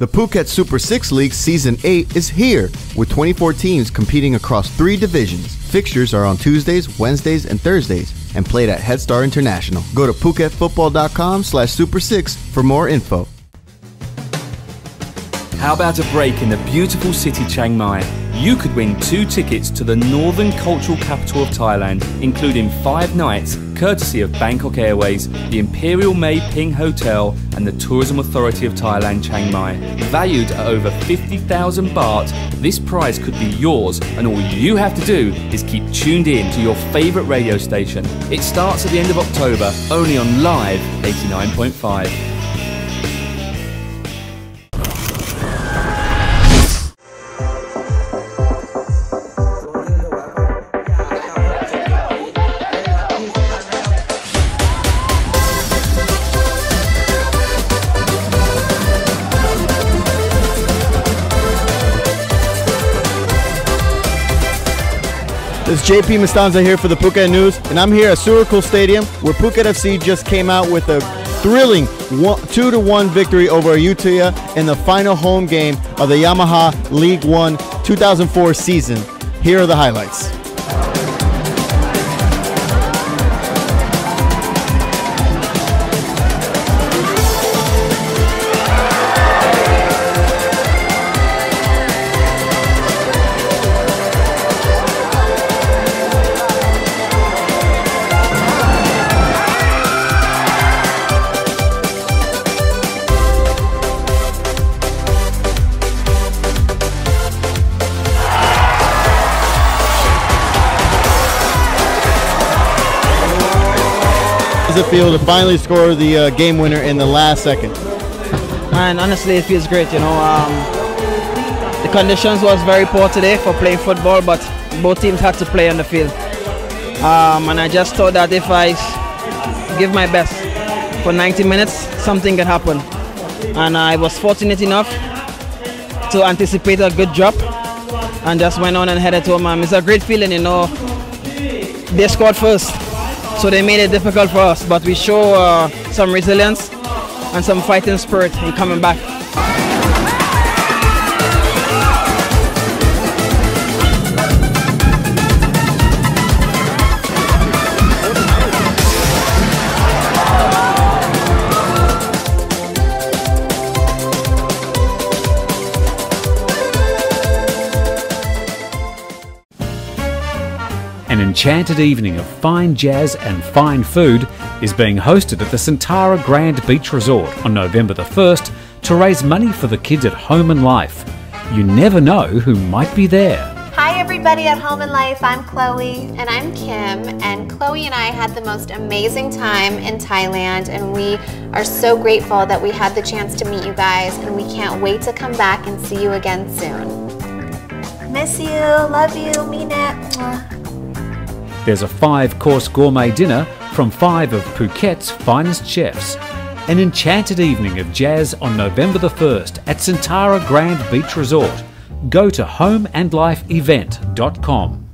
The Phuket Super 6 League Season 8 is here, with 24 teams competing across three divisions. Fixtures are on Tuesdays, Wednesdays, and Thursdays, and played at Headstart International. Go to PhuketFootball.com slash Super 6 for more info. How about a break in the beautiful city Chiang Mai? You could win two tickets to the Northern Cultural Capital of Thailand, including five nights, courtesy of Bangkok Airways, the Imperial Mae Ping Hotel, and the Tourism Authority of Thailand, Chiang Mai. Valued at over 50,000 baht, this prize could be yours, and all you have to do is keep tuned in to your favourite radio station. It starts at the end of October, only on Live 89.5. This is JP Mastanza here for the Phuket News, and I'm here at Surakul Stadium, where Phuket FC just came out with a thrilling two to one victory over Ayutthaya in the final home game of the Yamaha League One 2004 season. Here are the highlights. It feel to finally score the uh, game winner in the last second? Man, honestly, it feels great. You know, um, the conditions was very poor today for playing football, but both teams had to play on the field. Um, and I just thought that if I give my best for 90 minutes, something could happen. And I was fortunate enough to anticipate a good drop and just went on and headed home. It's a great feeling, you know. They scored first, so they made it difficult for us, but we show uh, some resilience and some fighting spirit in coming back. An enchanted evening of fine jazz and fine food is being hosted at the Centara Grand Beach Resort on November the 1st to raise money for the kids at home and life. You never know who might be there. Hi, everybody at Home and Life. I'm Chloe. And I'm Kim. And Chloe and I had the most amazing time in Thailand. And we are so grateful that we had the chance to meet you guys. And we can't wait to come back and see you again soon. Miss you. Love you. Mean it. There's a five course gourmet dinner from five of Phuket's finest chefs. An enchanted evening of jazz on November the 1st at Centara Grand Beach Resort. Go to homeandlifeevent.com.